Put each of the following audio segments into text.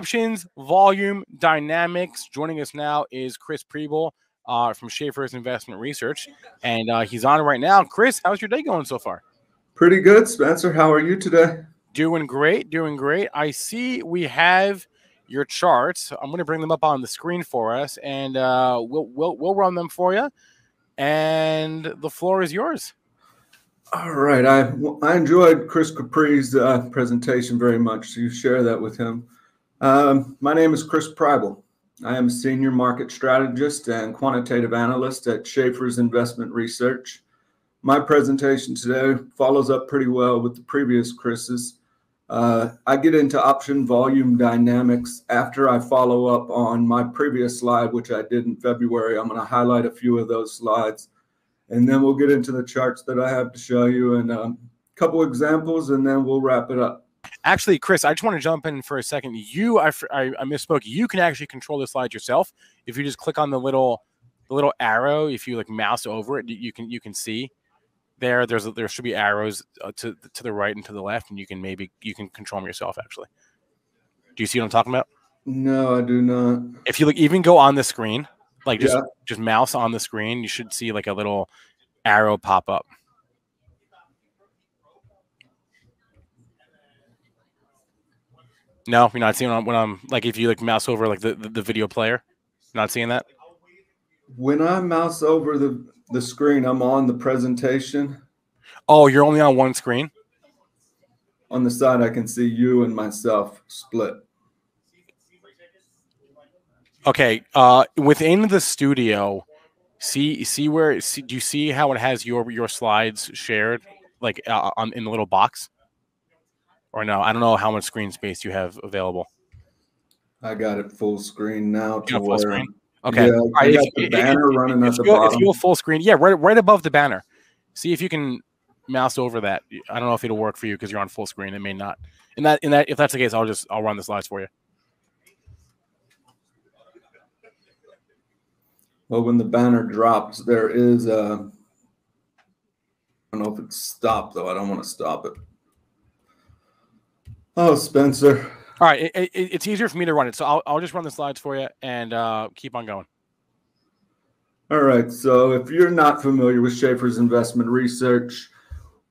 options, volume, dynamics. Joining us now is Chris Prybal uh, from Schaeffer's Investment Research, and uh, he's on right now. Chris, how's your day going so far? Pretty good, Spencer. How are you today? Doing great, doing great. I see we have your charts. I'm going to bring them up on the screen for us, and uh, we'll we'll we'll run them for you. And the floor is yours. All right. I I enjoyed Chris Capri's uh, presentation very much. You share that with him. Um, my name is Chris Prybal. I am a senior market strategist and quantitative analyst at Schaeffer's Investment Research. My presentation today follows up pretty well with the previous Chris's. Uh, I get into option volume dynamics after I follow up on my previous slide, which I did in February. I'm going to highlight a few of those slides, and then we'll get into the charts that I have to show you and a um, couple examples, and then we'll wrap it up. Actually, Chris, I just want to jump in for a second. You, I, I, I misspoke. You can actually control the slides yourself. If you just click on the little, the little arrow, if you like mouse over it, you can you can see there there's there should be arrows uh, to to the right and to the left and you can maybe you can control them yourself actually do you see what i'm talking about no i do not if you look even go on the screen like just yeah. just mouse on the screen you should see like a little arrow pop up no you're not seeing when i'm like if you like mouse over like the, the, the video player not seeing that when i mouse over the the screen. I'm on the presentation. Oh, you're only on one screen? On the side, I can see you and myself split. Okay. Uh, within the studio, see see where see, do you see how it has your your slides shared like uh, on in the little box? Or no, I don't know how much screen space you have available. I got it full screen now. Full screen. Okay. Yeah, I got the banner if, running if, at the you, bottom. If you go full screen, yeah, right, right above the banner. See if you can mouse over that. I don't know if it'll work for you because you're on full screen. It may not. In that, in that, if that's the case, I'll just I'll run the slides for you. Well, when the banner drops, there is a. I don't know if it's stopped though. I don't want to stop it. Oh, Spencer. All right, it, it, it's easier for me to run it, so I'll, I'll just run the slides for you and uh, keep on going. All right, so if you're not familiar with Schaeffer's Investment Research,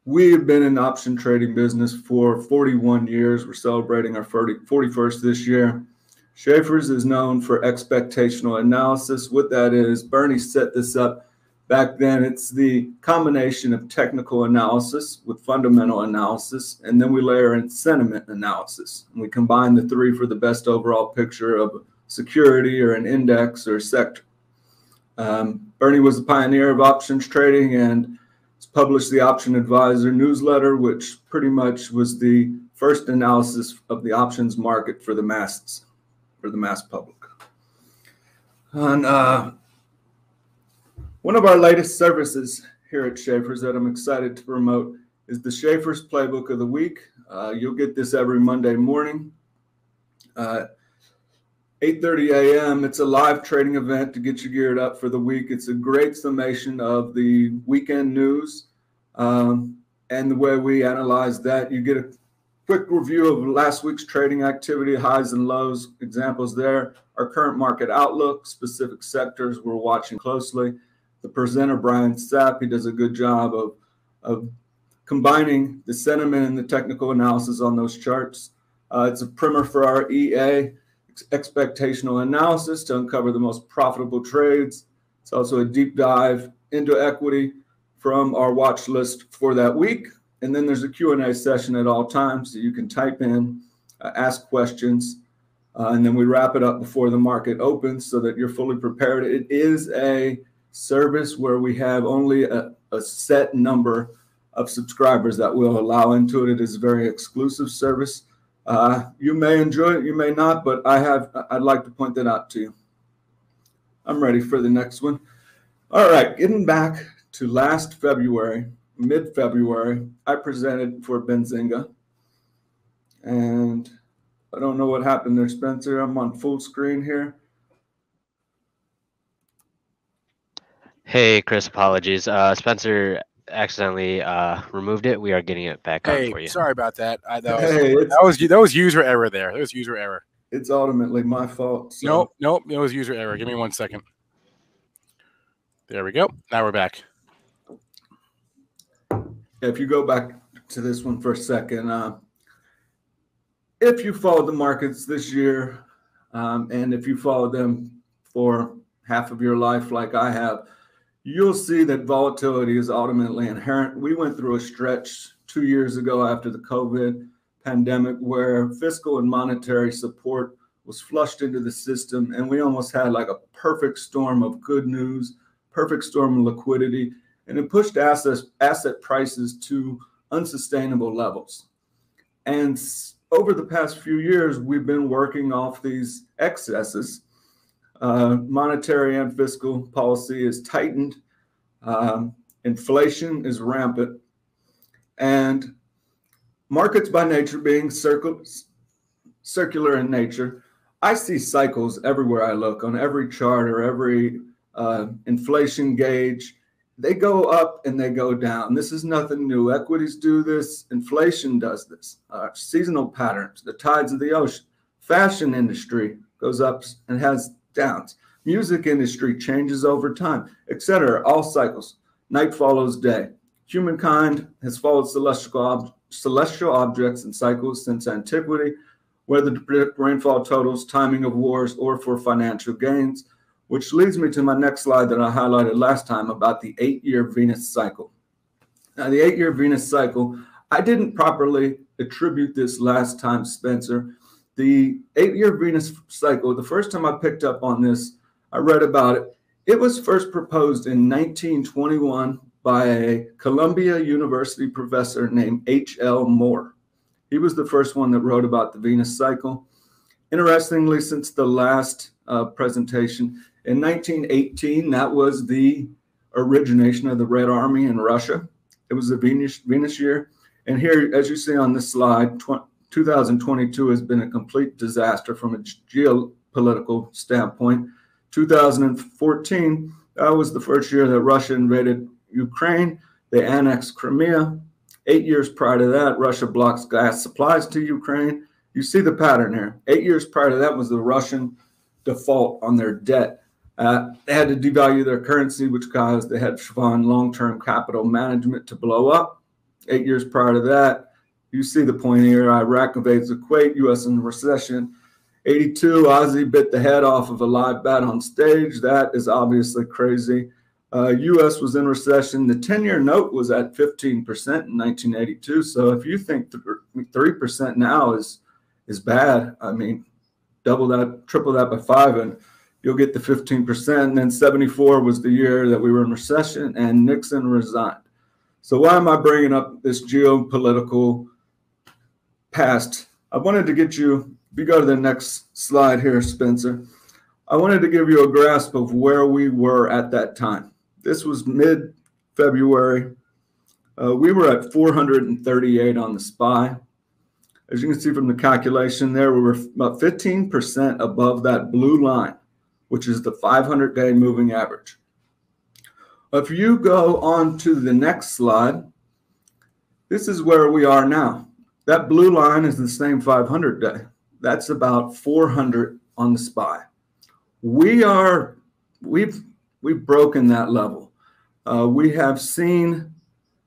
we have been in option trading business for 41 years. We're celebrating our 40, 41st this year. Schaeffer's is known for expectational analysis. What that is, Bernie set this up Back then, it's the combination of technical analysis with fundamental analysis, and then we layer in sentiment analysis. And we combine the three for the best overall picture of security or an index or sector. Um, Bernie was a pioneer of options trading and published the Option Advisor newsletter, which pretty much was the first analysis of the options market for the masses, for the mass public. And uh, one of our latest services here at Schaeffer's that I'm excited to promote is the Schaeffer's Playbook of the Week. Uh, you'll get this every Monday morning. Uh, 8:30 a.m. It's a live trading event to get you geared up for the week. It's a great summation of the weekend news um, and the way we analyze that. You get a quick review of last week's trading activity, highs and lows, examples there, our current market outlook, specific sectors we're watching closely, the presenter Brian Sapp. He does a good job of of combining the sentiment and the technical analysis on those charts. Uh, it's a primer for our EA expectational analysis to uncover the most profitable trades. It's also a deep dive into equity from our watch list for that week. And then there's a Q&A session at all times so you can type in, uh, ask questions, uh, and then we wrap it up before the market opens so that you're fully prepared. It is a service where we have only a, a set number of subscribers that we'll allow into it. It is a very exclusive service. Uh, you may enjoy it, you may not, but I have I'd like to point that out to you. I'm ready for the next one. All right, getting back to last February, mid-February, I presented for Benzinga. And I don't know what happened there, Spencer. I'm on full screen here. Hey, Chris, apologies. Uh, Spencer accidentally uh, removed it. We are getting it back hey, up for you. Sorry about that. I, that, was, hey, that was that was user error there. That was user error. it's ultimately my fault. So. Nope, nope. It was user error. Give me one second. There we go. Now we're back. If you go back to this one for a second, uh, if you followed the markets this year, um, and if you followed them for half of your life, like I have, you'll see that volatility is ultimately inherent. We went through a stretch two years ago after the COVID pandemic where fiscal and monetary support was flushed into the system, and we almost had like a perfect storm of good news perfect storm of liquidity, and it pushed assets, asset prices to unsustainable levels. And over the past few years, we've been working off these excesses. Uh, monetary and fiscal policy is tightened. Um, inflation is rampant. And markets by nature being circular in nature, I see cycles everywhere I look on every chart or every uh, inflation gauge. They go up and they go down. This is nothing new. Equities do this. Inflation does this. Uh, seasonal patterns, the tides of the ocean. Fashion industry goes up and has downs. Music industry changes over time, etc. All cycles. Night follows day. Humankind has followed celestial, ob- celestial objects and cycles since antiquity, whether to predict rainfall totals, timing of wars, or for financial gains which leads me to my next slide that I highlighted last time about the eight year Venus cycle. Now, the eight year Venus cycle, I didn't properly attribute this last time, Spencer. The eight year Venus cycle, the first time I picked up on this, I read about it. It was first proposed in 1921 by a Columbia University professor named H.L. Moore. He was the first one that wrote about the Venus cycle. Interestingly, since the last uh, presentation, in 1918, that was the origination of the Red Army in Russia. It was the Venus, Venus year. And here, as you see on this slide, 2022 has been a complete disaster from a geopolitical standpoint. 2014, that was the first year that Russia invaded Ukraine. They annexed Crimea. Eight years prior to that, Russia blocks gas supplies to Ukraine. You see the pattern here. Eight years prior to that was the Russian default on their debt. Uh, they had to devalue their currency, which caused the hedge fund long term capital management to blow up. Eight years prior to that, you see the point here Iraq invades Kuwait, US in recession. 82, Ozzy bit the head off of a live bat on stage. That is obviously crazy. Uh, US was in recession. The 10 year note was at 15% in 1982. So if you think 3% now is, is bad, I mean, double that, triple that by five, and you'll get the 15%. And then 74 was the year that we were in recession and Nixon resigned. So why am I bringing up this geopolitical past? I wanted to get you, if you go to the next slide here, Spencer, I wanted to give you a grasp of where we were at that time. This was mid February. Uh, we were at 438 on the SPY. As you can see from the calculation there, we were about 15% above that blue line which is the 500 day moving average. If you go on to the next slide, this is where we are now. That blue line is the same 500 day. That's about 400 on the SPY. We are, we've, we've broken that level. Uh, we have seen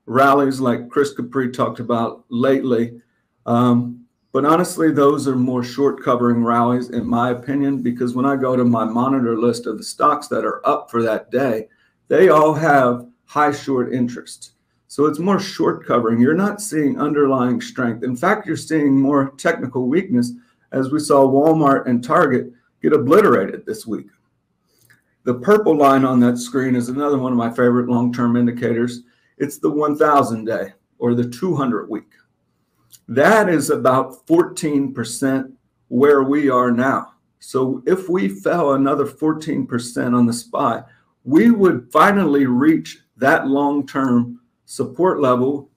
rallies like Chris Capri talked about lately. Um, but honestly, those are more short covering rallies, in my opinion, because when I go to my monitor list of the stocks that are up for that day, they all have high short interest. So it's more short covering. You're not seeing underlying strength. In fact, you're seeing more technical weakness as we saw Walmart and Target get obliterated this week. The purple line on that screen is another one of my favorite long term indicators. It's the 1000 day or the 200 week. That is about 14% where we are now. So if we fell another 14% on the SPY, we would finally reach that long term support level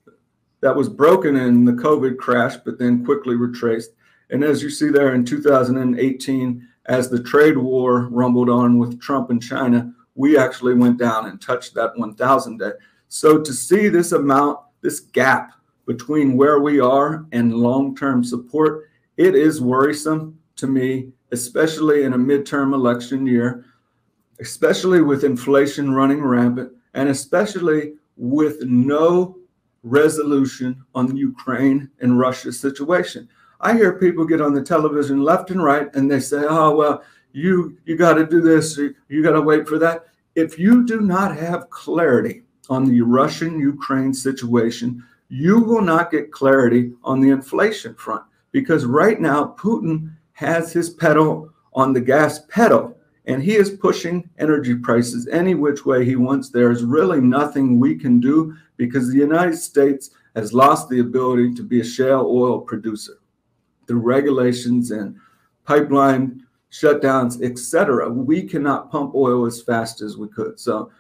that was broken in the COVID crash, but then quickly retraced. And as you see there in 2018, as the trade war rumbled on with Trump and China, we actually went down and touched that 1,000 day. So to see this amount, this gap between where we are and long term support, it is worrisome. to me, especially in a midterm election year, especially with inflation running rampant, and especially with no resolution on the Ukraine and Russia situation. I hear people get on the television left and right and they say, "Oh, well, you you got to do this, you got to wait for that." If you do not have clarity on the Russian Ukraine situation, you will not get clarity on the inflation front because right now Putin has his pedal on the gas pedal and he is pushing energy prices any which way he wants. There is really nothing we can do because the United States has lost the ability to be a shale oil producer through regulations and pipeline shutdowns, etc. We cannot pump oil as fast as we could. So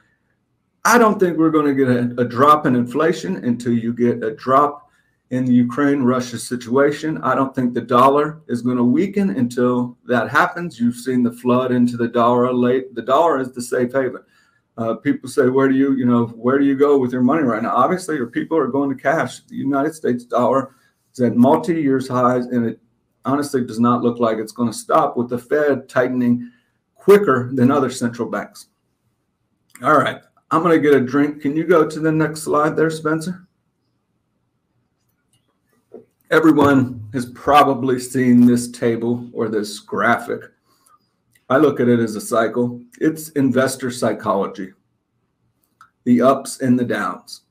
I don't think we're going to get a, a drop in inflation until you get a drop in the Ukraine Russia situation. I don't think the dollar is going to weaken until that happens. You've seen the flood into the dollar late. The dollar is the safe haven. Uh, people say, where do you, you know, where do you go with your money right now? Obviously, your people are going to cash. The United States dollar is at multi-years highs, and it honestly does not look like it's going to stop with the Fed tightening quicker than other central banks. All right, I'm going to get a drink. Can you go to the next slide there, Spencer? Everyone has probably seen this table or this graphic. I look at it as a cycle. It's investor psychology, the ups and the downs.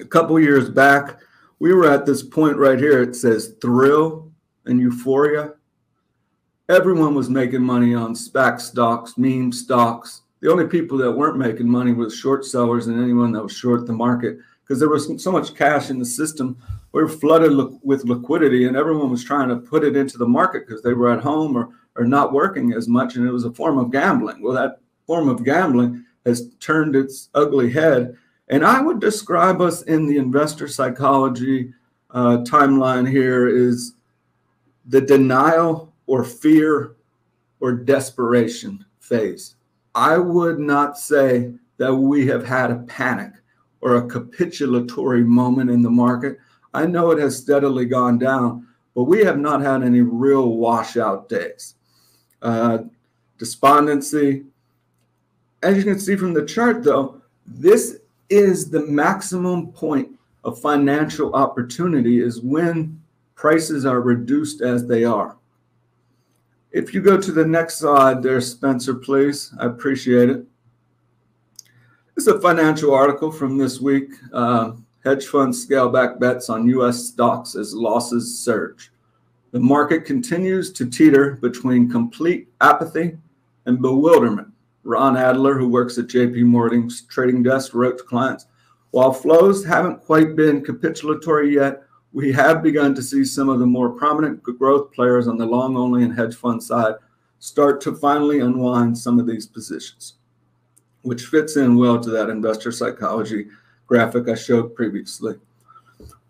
A couple years back, we were at this point right here. It says thrill and euphoria. Everyone was making money on SPAC stocks, meme stocks, the only people that weren't making money was short sellers and anyone that was short the market because there was so much cash in the system. We were flooded with liquidity, and everyone was trying to put it into the market because they were at home or, or not working as much, and it was a form of gambling. Well, that form of gambling has turned its ugly head. And I would describe us in the investor psychology uh, timeline here is the denial or fear or desperation phase. I would not say that we have had a panic or a capitulatory moment in the market. I know it has steadily gone down, but we have not had any real washout days. Uh, despondency. As you can see from the chart, though, this is the maximum point of financial opportunity is when prices are reduced as they are. If you go to the next slide there, Spencer, please. I appreciate it. This is a financial article from this week. Uh, hedge funds scale back bets on U.S. stocks as losses surge. The market continues to teeter between complete apathy and bewilderment. Ron Adler, who works at JP Morgan's trading desk, wrote to clients, while flows haven't quite been capitulatory yet, we have begun to see some of the more prominent growth players on the long only and hedge fund side start to finally unwind some of these positions, which fits in well to that investor psychology graphic I showed previously.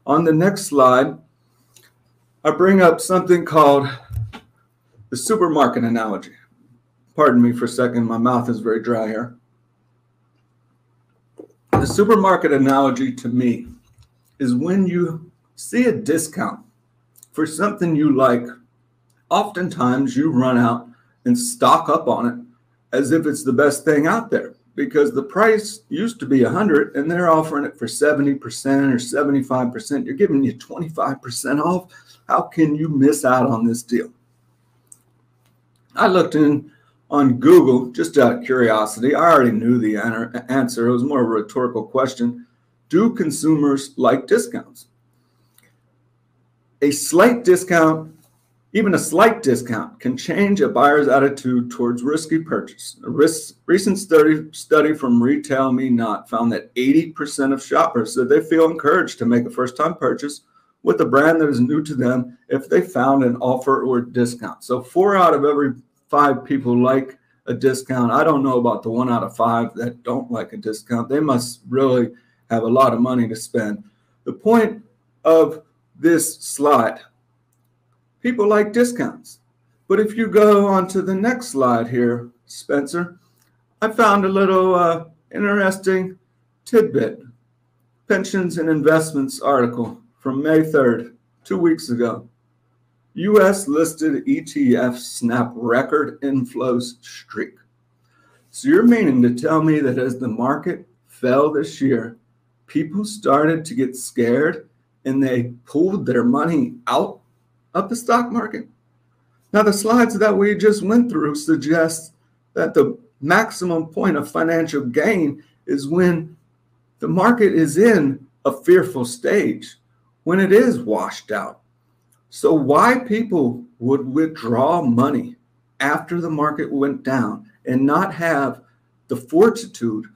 On the next slide, I bring up something called the supermarket analogy. Pardon me for a second, my mouth is very dry here. The supermarket analogy to me is when you see a discount for something you like, oftentimes you run out and stock up on it as if it's the best thing out there because the price used to be 100 and they're offering it for 70% or 75%. You're giving you 25% off. How can you miss out on this deal? I looked in on Google just out of curiosity. I already knew the answer. It was more of a rhetorical question. Do consumers like discounts? A slight discount, even a slight discount, can change a buyer's attitude towards risky purchase. A risk, recent study, study from Retail Me Not found that 80% of shoppers said they feel encouraged to make a first time purchase with a brand that is new to them if they found an offer or discount. So, four out of every five people like a discount. I don't know about the one out of five that don't like a discount. They must really have a lot of money to spend. The point of this slide. People like discounts. But if you go on to the next slide here, Spencer, I found a little uh, interesting tidbit. Pensions and Investments article from May 3rd, two weeks ago. US listed ETFs snap record inflows streak. So you're meaning to tell me that as the market fell this year, people started to get scared and they pulled their money out of the stock market? Now, the slides that we just went through suggest that the maximum point of financial gain is when the market is in a fearful stage, when it is washed out. So, why people would withdraw money after the market went down and not have the fortitude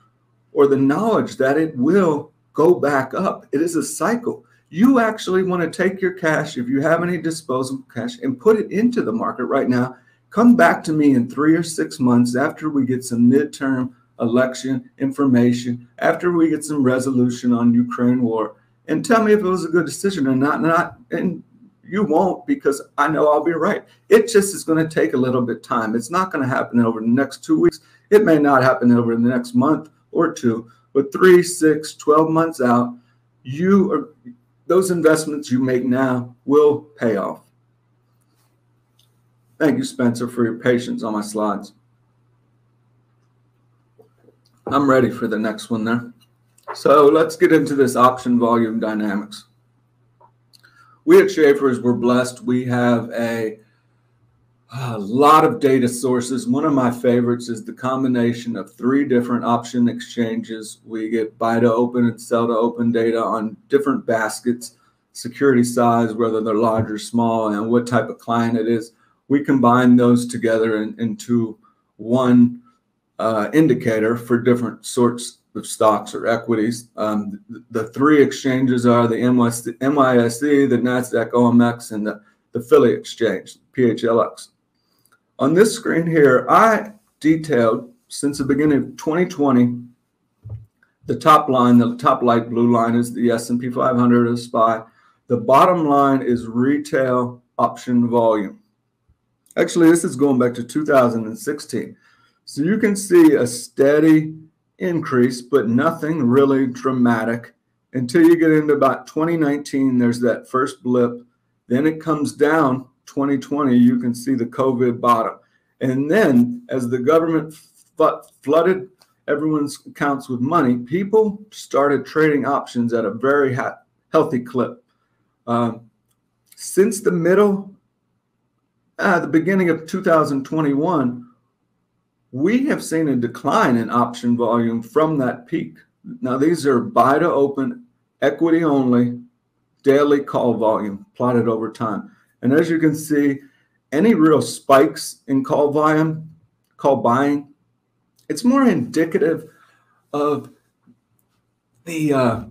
or the knowledge that it will go back up? It is a cycle. You actually want to take your cash, if you have any disposable cash, and put it into the market right now. Come back to me in three or six months after we get some midterm election information, after we get some resolution on Ukraine war, and tell me if it was a good decision or not. Not and you won't because I know I'll be right. It just is going to take a little bit time. It's not going to happen over the next two weeks. It may not happen over the next month or two, but three, six, 12 months out, you are those investments you make now will pay off. Thank you, Spencer, for your patience on my slides. I'm ready for the next one there. So let's get into this option volume dynamics we at Schaeffer's were blessed. We have a, a lot of data sources. One of my favorites is the combination of three different option exchanges. We get buy to open and sell to open data on different baskets, security size, whether they're large or small, and what type of client it is. We combine those together in, into one uh, indicator for different sorts of stocks or equities. Um, the, three exchanges are the NYSE, the NASDAQ OMX, and the, the Philly Exchange, PHLX. On this screen here, I detailed since the beginning of 2020, the top line, the top light blue line is the S&P 500 of SPY. The bottom line is retail option volume. Actually, this is going back to 2016. So you can see a steady increase, but nothing really dramatic until you get into about 2019. There's that first blip. Then it comes down 2020. You can see the COVID bottom. And then as the government flooded everyone's accounts with money, people started trading options at a very ha- healthy clip. Um, since the middle, uh, the beginning of 2021, we have seen a decline in option volume from that peak. Now, these are buy to open, equity only, daily call volume plotted over time. And as you can see, any real spikes in call volume, call buying, it's more indicative of the uh,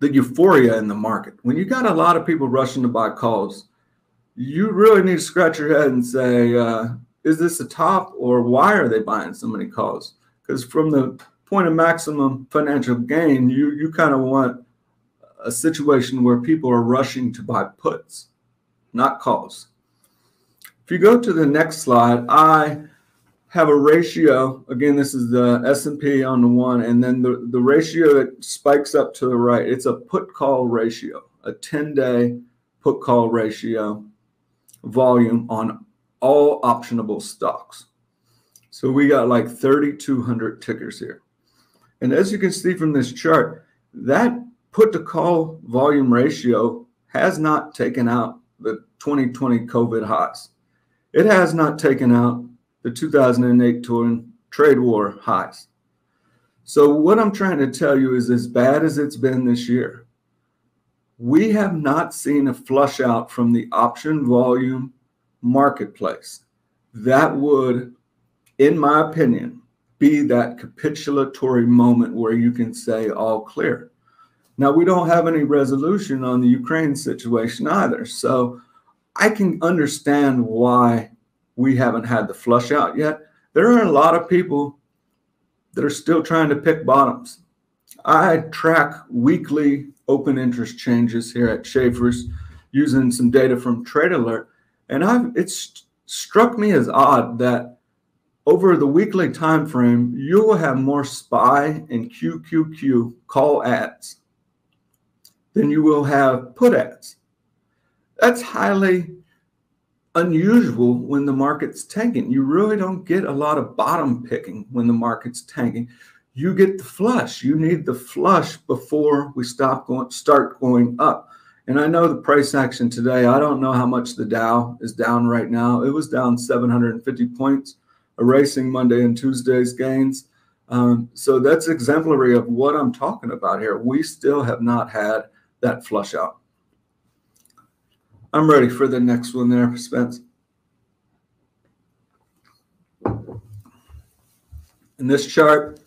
the euphoria in the market. When you got a lot of people rushing to buy calls, you really need to scratch your head and say, uh, is this a top or why are they buying so many calls? Because from the point of maximum financial gain, you you kind of want a situation where people are rushing to buy puts, not calls. If you go to the next slide, I have a ratio. Again, this is the S&P on the one, and then the, the ratio that spikes up to the right. It's a put call ratio, a 10-day put call ratio volume on all optionable stocks. So we got like 3,200 tickers here. And as you can see from this chart, that put to call volume ratio has not taken out the 2020 COVID highs. It has not taken out the 2008 trade war highs. So what I'm trying to tell you is as bad as it's been this year, we have not seen a flush out from the option volume marketplace. That would, in my opinion, be that capitulatory moment where you can say all clear. Now, we don't have any resolution on the Ukraine situation either. So I can understand why we haven't had the flush out yet. There are a lot of people that are still trying to pick bottoms. I track weekly open interest changes here at Schaeffer's using some data from Trade Alert. And I've it's struck me as odd that over the weekly time frame, you will have more SPY and QQQ call ads than you will have put ads. That's highly unusual when the market's tanking. You really don't get a lot of bottom picking when the market's tanking. You get the flush. You need the flush before we stop going, start going up. And I know the price action today. I don't know how much the Dow is down right now. It was down 750 points, erasing Monday and Tuesday's gains. Um, so that's exemplary of what I'm talking about here. We still have not had that flush out. I'm ready for the next one there, Spence. In this chart,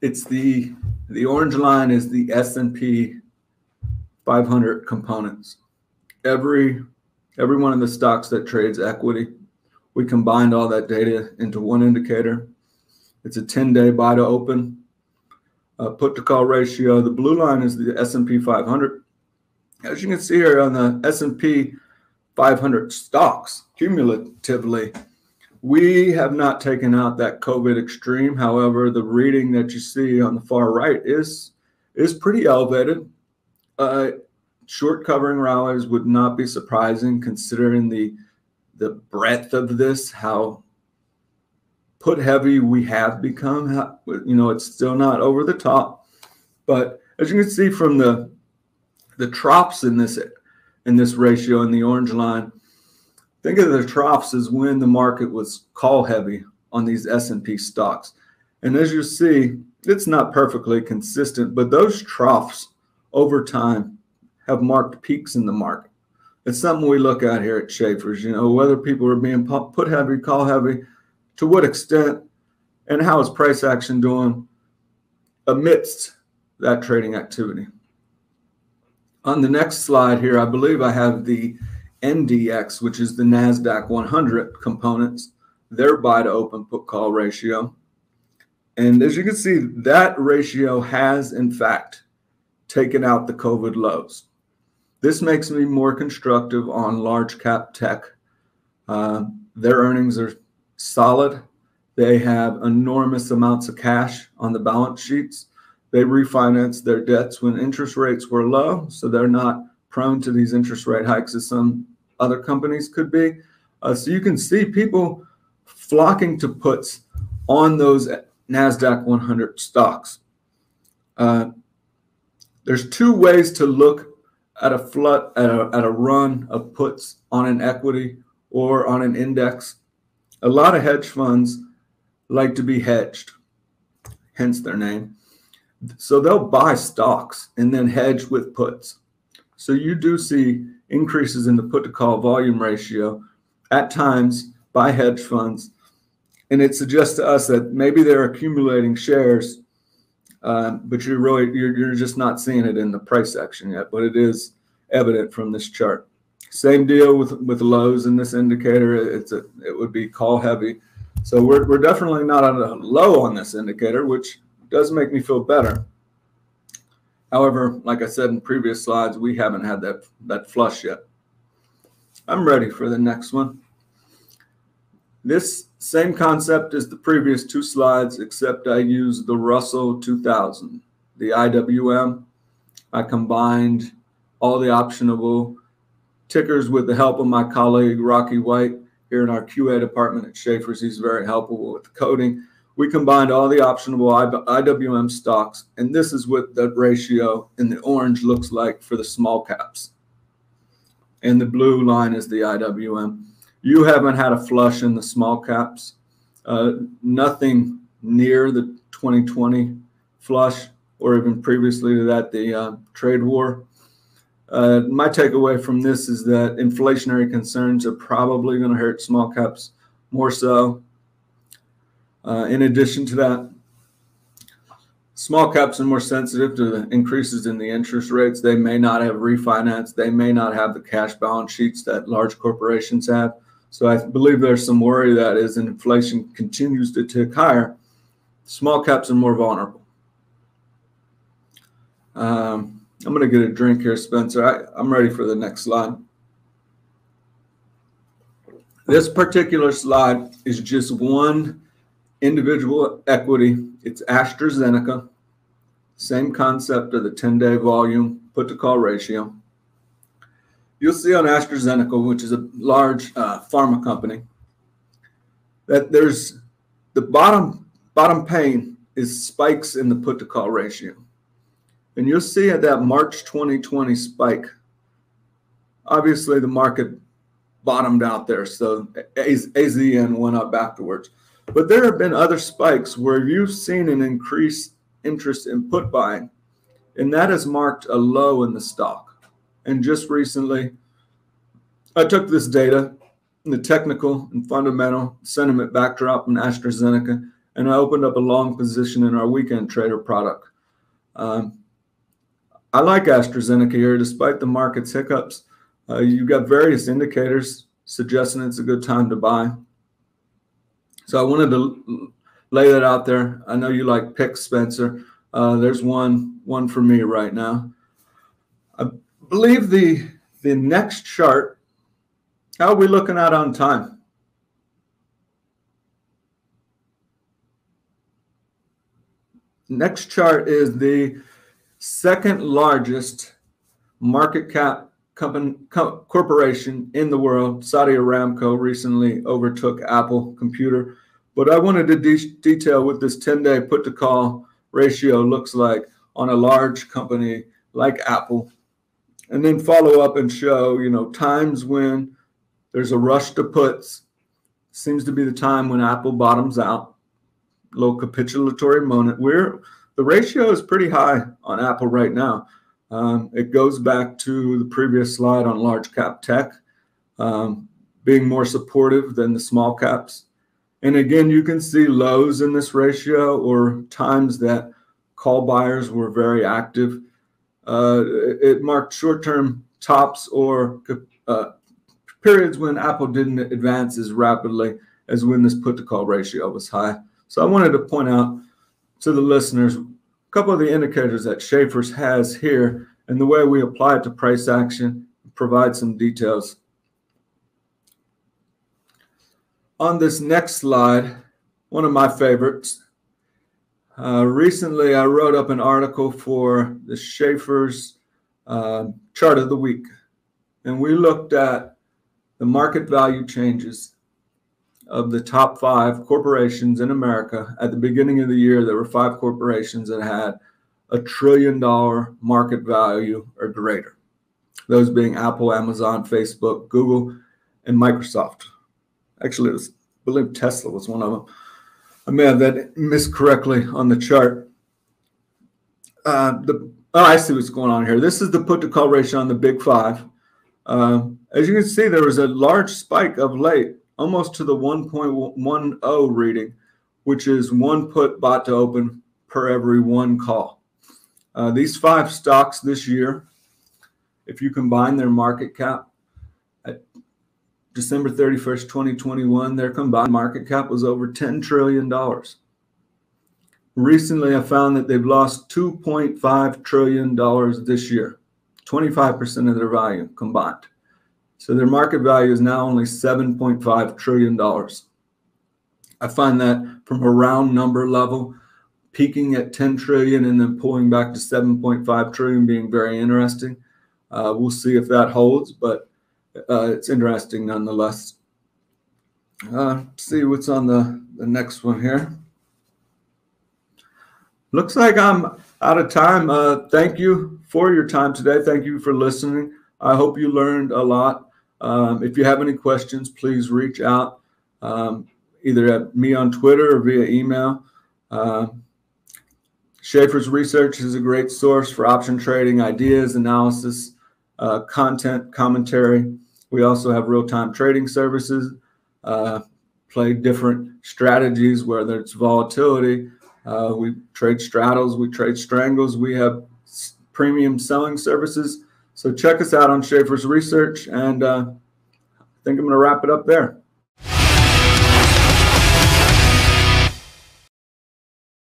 it's the the orange line is the S&P 500 components. Every every one of the stocks that trades equity, we combined all that data into one indicator. It's a 10-day buy to open, uh, put to call ratio. The blue line is the S&P 500. As you can see here on the S&P 500 stocks, cumulatively, we have not taken out that COVID extreme. However, the reading that you see on the far right is is pretty elevated. Uh, short covering rallies would not be surprising considering the the breadth of this, how put heavy we have become. You know, it's still not over the top, but as you can see from the the troughs in this in this ratio in the orange line, think of the troughs as when the market was call heavy on these S&P stocks. And as you see, it's not perfectly consistent, but those troughs over time have marked peaks in the market. It's something we look at here at Schaeffer's, you know, whether people are being put heavy, call heavy, to what extent, and how is price action doing amidst that trading activity. On the next slide here, I believe I have the NDX, which is the NASDAQ 100 components, their buy to open put call ratio. And as you can see, that ratio has, in fact, taken out the COVID lows. This makes me more constructive on large cap tech. Uh, their earnings are solid. They have enormous amounts of cash on the balance sheets. They refinanced their debts when interest rates were low, so they're not prone to these interest rate hikes as some other companies could be. Uh, so you can see people flocking to puts on those NASDAQ 100 stocks. Uh, there's two ways to look at a flood at a, at a run of puts on an equity or on an index. A lot of hedge funds like to be hedged, hence their name. So they'll buy stocks and then hedge with puts. So you do see increases in the put to call volume ratio at times by hedge funds. And it suggests to us that maybe they're accumulating shares uh, but you're really you're, you're just not seeing it in the price action yet. But it is evident from this chart. Same deal with with lows in this indicator. It's a it would be call heavy. So we're we're definitely not on a low on this indicator, which does make me feel better. However, like I said in previous slides, we haven't had that that flush yet. I'm ready for the next one. This same concept as the previous two slides, except I used the Russell 2000, the IWM. I combined all the optionable tickers with the help of my colleague Rocky White here in our QA department at Schaeffer's. He's very helpful with the coding. We combined all the optionable IWM stocks, and this is what the ratio in the orange looks like for the small caps. And the blue line is the IWM. You haven't had a flush in the small caps. Uh, nothing near the 2020 flush or even previously to that, the uh, trade war. Uh, my takeaway from this is that inflationary concerns are probably going to hurt small caps more so. Uh, in addition to that, small caps are more sensitive to the increases in the interest rates. They may not have refinanced. They may not have the cash balance sheets that large corporations have. So I believe there's some worry that as inflation continues to tick higher, small caps are more vulnerable. Um, I'm going to get a drink here, Spencer. I, I'm ready for the next slide. This particular slide is just one individual equity. It's AstraZeneca. Same concept of the 10 day volume put to call ratio. you'll see on AstraZeneca, which is a large uh, pharma company, that there's the bottom bottom pane is spikes in the put to call ratio. And you'll see at that March 2020 spike, obviously the market bottomed out there. So AZN went up afterwards. But there have been other spikes where you've seen an increased interest in put buying, and that has marked a low in the stock. And just recently, I took this data, the technical and fundamental sentiment backdrop in AstraZeneca, and I opened up a long position in our weekend trader product. Um, I like AstraZeneca here, despite the market's hiccups. Uh, you've got various indicators suggesting it's a good time to buy. So I wanted to lay that out there. I know you like picks, Spencer. Uh, there's one one for me right now. I believe the the next chart. How are we looking at on time? Next chart is the second largest market cap company, co- corporation in the world. Saudi Aramco recently overtook Apple Computer. But I wanted to de- detail what this 10 day put to call ratio looks like on a large company like Apple. And then follow up and show, you know, times when there's a rush to puts. Seems to be the time when Apple bottoms out. Low capitulatory moment. We're the ratio is pretty high on Apple right now. Um, it goes back to the previous slide on large cap tech um, being more supportive than the small caps. And again, you can see lows in this ratio or times that call buyers were very active. Uh, it marked short term tops or uh, periods when Apple didn't advance as rapidly as when this put to call ratio was high. So I wanted to point out to the listeners a couple of the indicators that Schaeffer's has here and the way we apply it to price action, provide some details. On this next slide, one of my favorites. Uh, recently, I wrote up an article for the Schaeffer's uh, chart of the week, and we looked at the market value changes of the top five corporations in America at the beginning of the year, there were five corporations that had a trillion dollar market value or greater. Those being Apple, Amazon, Facebook, Google, and Microsoft. Actually, it was, I believe Tesla was one of them. I may have that miscorrectly on the chart. Uh, the oh, I see what's going on here. This is the put to call ratio on the big five. Uh, as you can see, there was a large spike of late almost to the 1.10 reading, which is one put bought to open per every one call. Uh, these five stocks this year, if you combine their market cap at December 31st, 2021, their combined market cap was over $10 trillion. Recently, I found that they've lost $2.5 trillion this year, 25% of their value combined. So their market value is now only $7.5 trillion. I find that from a round number level, peaking at 10 trillion and then pulling back to 7.5 trillion being very interesting. Uh, we'll see if that holds, but uh, it's interesting nonetheless. Uh, see what's on the, the next one here. Looks like I'm out of time. Uh, thank you for your time today. Thank you for listening. I hope you learned a lot. Um, if you have any questions, please reach out um, either at me on Twitter or via email. Uh, Schaeffer's Research is a great source for option trading ideas, analysis, uh, content, commentary. We also have real time trading services, uh, play different strategies, whether it's volatility. Uh, we trade straddles, we trade strangles, we have premium selling services so check us out on Schaeffer's Research, and uh, I think I'm going to wrap it up there.